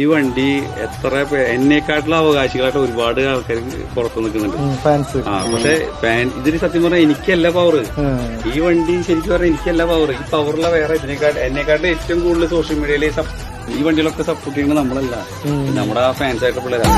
ഈ വണ്ടി എത്ര പേ- എന്നെക്കാട്ടിലും അവകാശികളായിട്ട് ഒരുപാട് ആൾക്കാർ പുറത്ത് നിൽക്കുന്നുണ്ട്. ഫാൻസ് ആ പക്ഷെ ഫാൻ ഇതിന് സത്യം പറഞ്ഞാൽ എനിക്കല്ല പവർ ഈ വണ്ടി ശരിക്കും പറഞ്ഞാൽ എനിക്കല്ല പവർ ഈ പവറുള്ള വേറെ ഇതിനെക്കാട്ട് എന്നെക്കാട്ടും ഏറ്റവും കൂടുതൽ സോഷ്യൽ മീഡിയയിൽ ഈ വണ്ടികളൊക്കെ സപ്പോർട്ട് ചെയ്യുന്നത് നമ്മളല്ല. നമ്മുടെ ആ ഫാൻസ് ആയിട്ട് പിള്ളേരാണ്.